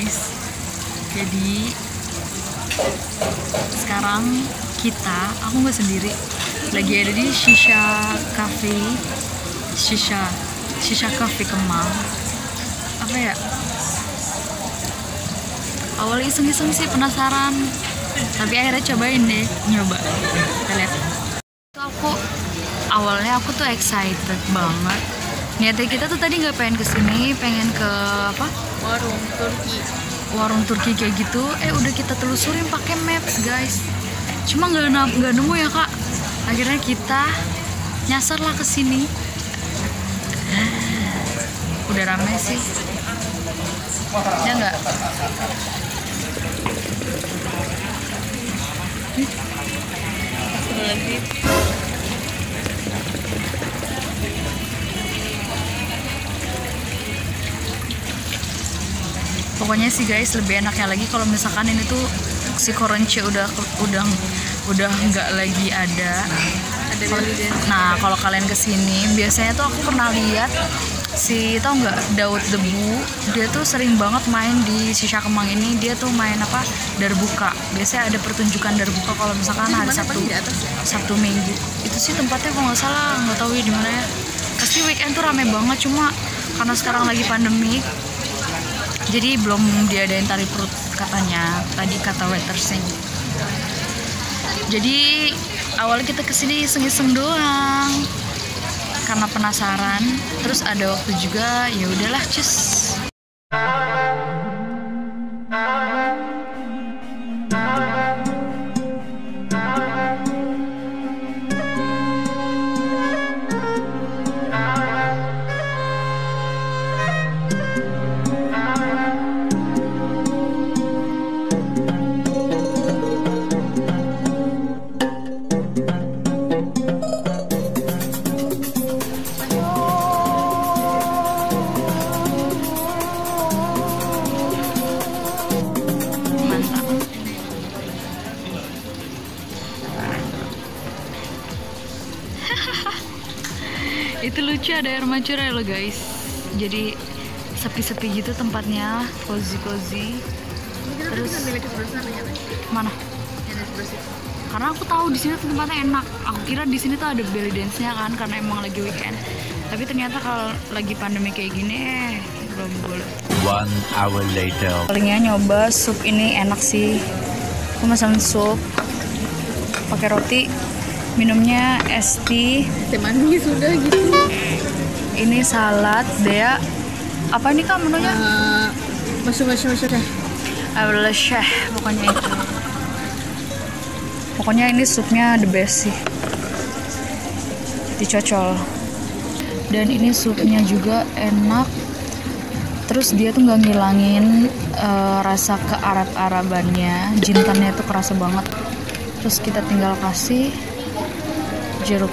guys. Jadi sekarang kita aku nggak sendiri. Lagi ada di shisha cafe. Shisha shisha cafe Kemang. Apa ya? Awalnya iseng-iseng sih penasaran. Tapi akhirnya cobain deh nyoba. Kita lihat. Aku awalnya aku tuh excited banget niatnya kita tuh tadi nggak pengen ke sini pengen ke apa? Warung Turki. Warung Turki kayak gitu. Eh udah kita telusurin pakai maps guys. Cuma nggak nggak nemu ya kak. Akhirnya kita nyasar lah ke sini. Udah rame sih. Ya nggak? Astagfirullahaladzim pokoknya sih guys lebih enaknya lagi kalau misalkan ini tuh si koronce udah udah udah nggak lagi ada. Nah kalau kalian ke sini biasanya tuh aku pernah lihat si tau nggak Daud Debu dia tuh sering banget main di Shisha Kemang ini. Dia tuh main apa darbuka. Biasanya ada pertunjukan darbuka kalau misalkan hari Sabtu. Ya? Sabtu Minggu. Itu sih tempatnya kalau nggak salah nggak tahu ya di mana ya. Pasti weekend tuh rame banget cuma karena sekarang lagi pandemi jadi belum diadain tari perut katanya. Tadi kata waitersnya jadi awalnya kita ke sini iseng-iseng doang. Karena penasaran. Terus ada waktu juga ya udahlah cus ada air mancur ya lo guys. Jadi sepi-sepi gitu tempatnya cozy-cozy. Terus- ya mana? Karena aku tahu di sini tuh tempatnya enak. Aku kira di sini tuh ada belly dance-nya kan karena emang lagi weekend. Tapi ternyata kalau lagi pandemi kayak gini eh belum boleh. One hour later. palingnya nyoba sup ini enak sih. Aku pesan sup pakai roti minumnya es tea. Teh manis sudah gitu. Ini salad dea apa ini kak menunya? Eh, masuk masuk masuk deh Abdullah pokoknya itu. Pokoknya ini supnya the best sih. Dicocol. Dan ini supnya juga enak. Terus dia tuh nggak ngilangin eh, rasa kearab-arabannya. Jintannya tuh kerasa banget. Terus kita tinggal kasih jeruk.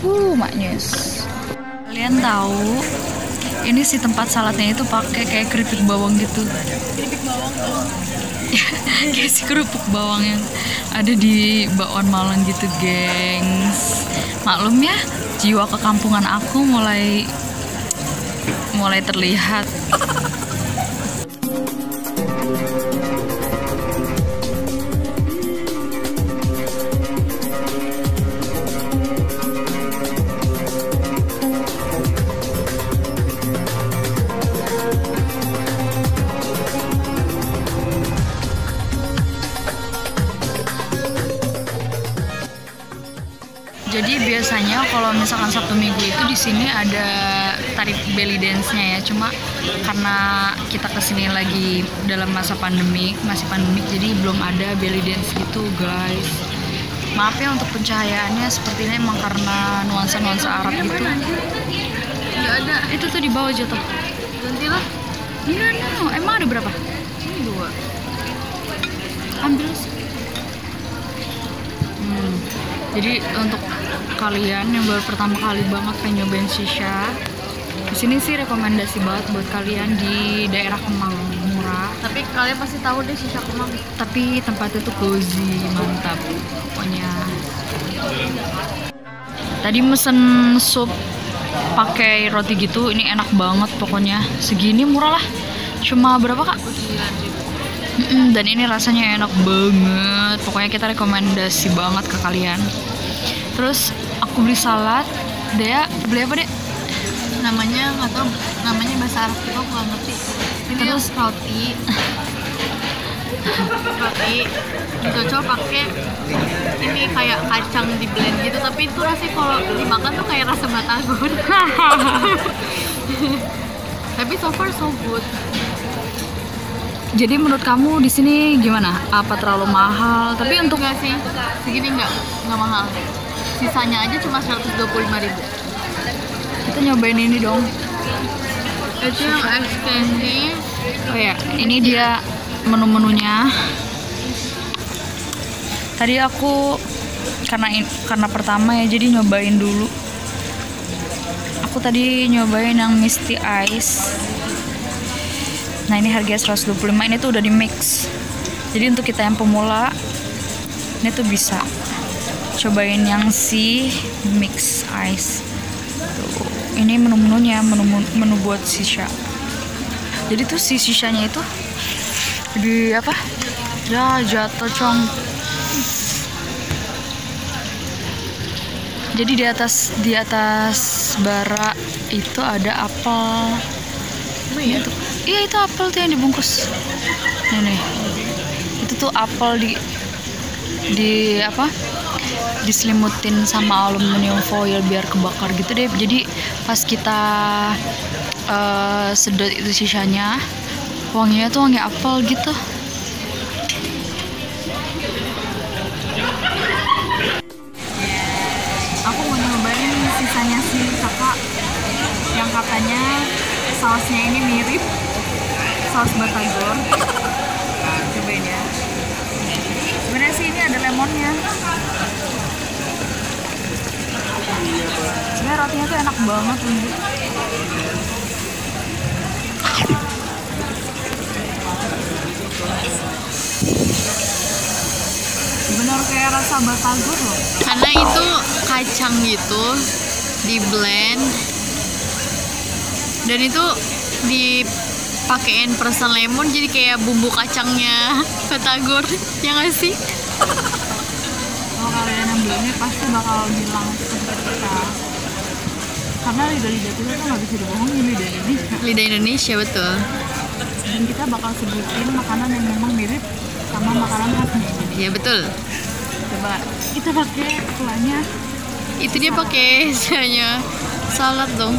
Uh maknyus kalian tahu ini si tempat saladnya itu pakai kayak keripik bawang gitu. Keripik bawang tuh. Kayak si kerupuk bawang yang ada di bakwan Malang gitu gengs. Maklum ya jiwa kekampungan aku mulai mulai terlihat kalau misalkan Sabtu Minggu itu di sini ada tarif belly dance-nya ya. Cuma karena kita ke sini lagi dalam masa pandemik, masih pandemik, jadi belum ada belly dance gitu guys. Maaf ya untuk pencahayaannya sepertinya emang karena nuansa-nuansa Arab gitu. nggak ada Itu tuh di bawah jatuh. gantilah Enggak, no. Emang ada berapa? ini dua ambil sih. Hmm. Jadi untuk kalian yang baru pertama kali banget pengen nyobain shisha, di sini sih rekomendasi banget buat kalian di daerah Kemang murah. tapi kalian pasti tahu deh sisa kemang. Tapi tempatnya tuh cozy, mantap pokoknya. Tadi mesen sup pakai roti gitu ini enak banget pokoknya. Segini murah lah. Cuma berapa kak? Dan ini rasanya enak banget. Pokoknya kita rekomendasi banget ke kalian terus aku beli salad. Dea beli apa deh namanya nggak tahu. Namanya bahasa Arab juga aku nggak ngerti. Terus? roti. Roti. Dicocol pakai ini kayak kacang di blend gitu. Tapi itu rasanya kalau dimakan tuh kayak rasa batagor. Tapi so far so good. Jadi menurut kamu di sini gimana? Apa terlalu mahal? Tapi untuk enggak sih. Segini enggak. Enggak mahal sisanya aja cuma 125.000 ribu kita nyobain ini dong itu yang ice candy Oh ya, ini dia menu-menunya. Tadi aku karena in- karena pertama ya jadi nyobain dulu. Aku tadi nyobain yang Misty Ice. Nah, ini harganya 125. Ini tuh udah di mix. Jadi untuk kita yang pemula ini tuh bisa cobain yang si mix ice. Tuh, ini menu-menunya, menu menu buat sisa jadi tuh si sisanya itu di apa? Ya jatuh cong. Jadi di atas di atas bara itu ada apel. Oh iya itu iya itu apel tuh yang dibungkus. Nih nih. Itu tuh apel di di apa diselimutin sama aluminium foil biar kebakar gitu deh. Jadi pas kita eh, sedot itu sisanya wanginya tuh wangi apel gitu. Aku mau nyobain sisanya si kakak. Yang katanya sausnya ini mirip saus batagor cobain ya. Sebenarnya sih ini ada lemonnya rotinya tuh enak banget lembut bener kayak rasa batagor loh. Karena itu kacang gitu di blend. Dan itu dipakein perasan lemon jadi kayak bumbu kacangnya batagor. Ya nggak sih? Kalau kalian yang beli ini pasti bakal bilang seperti kita karena lidah-lidah kita tuh nggak bisa dibohongin lidah Indonesia. Lidah Indonesia betul. Dan kita bakal sebutin makanan yang memang mirip sama makanan khasnya Indonesia. Ya betul. Coba kita pakai kulanya itu dia pakai misalnya salad dong.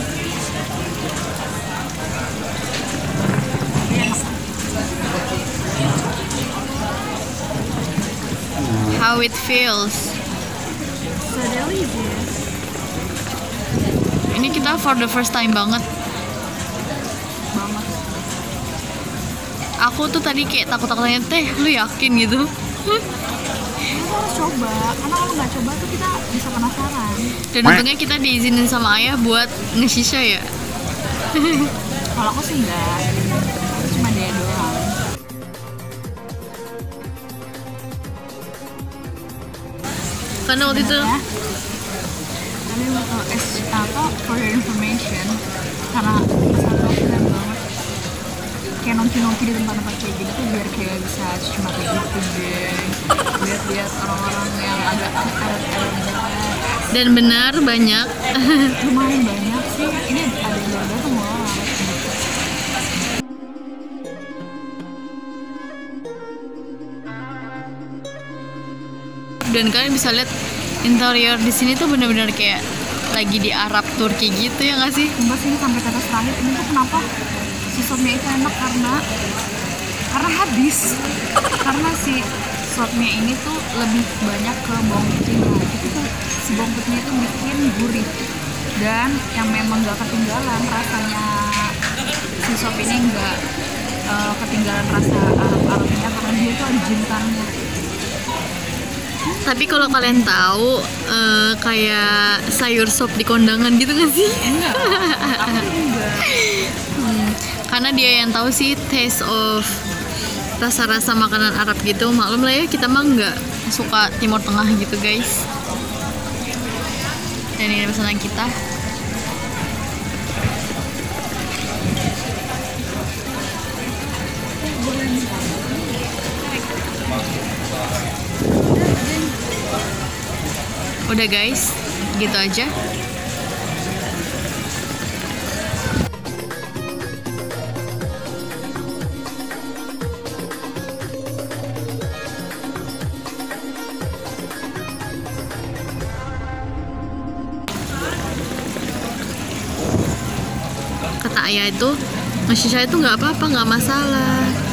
How it feels. So delicious ini kita for the first time banget. Banget aku tuh tadi kayak takut-takutnya teh lu yakin gitu? Kita harus coba karena kalau nggak coba tuh kita bisa penasaran. Dan untungnya kita diizinin sama ayah buat nge-shisha ya. Kalau aku sih enggak cuma dia doang. Karena waktu itu Ya. Tapi untuk es apa for your information. Karena satu keren banget. Kayak nongki-nongki di tempat-tempat kayak gini tuh biar kayak bisa cuci mata gitu deh. Lihat-lihat orang-orang yang agak erot-erot dan benar banyak. Lumayan banyak sih. Ini ada yang datang loh. Dan kalian bisa lihat interior di sini tuh benar-benar kayak lagi di Arab Turki gitu ya nggak sih? Sumpah sih ini sampai tetes terakhir. Ini tuh kenapa si sopnya itu enak? Karena karena habis. Karena si sopnya ini tuh lebih banyak ke bawang putihnya itu tuh si bawang putihnya itu bikin gurih. Dan yang memang gak ketinggalan rasanya si sop ini nggak eh, ketinggalan rasa Arab-Arabnya karena dia tuh ada jintannya tapi kalau kalian tahu eh, kayak sayur sop di kondangan gitu nggak sih? Enggak. Hmm, karena dia yang tahu sih taste of rasa-rasa makanan Arab gitu. Maklum lah ya kita mah nggak suka Timur Tengah gitu guys. Dan ini pesanan kita Udah guys, gitu aja. Kata ayah itu, nge-shisha itu nggak apa-apa, nggak masalah.